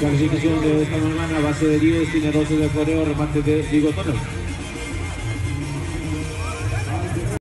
Clasificación de esta mañana, base de 10, tiene 12 de coreo, remate de Diego.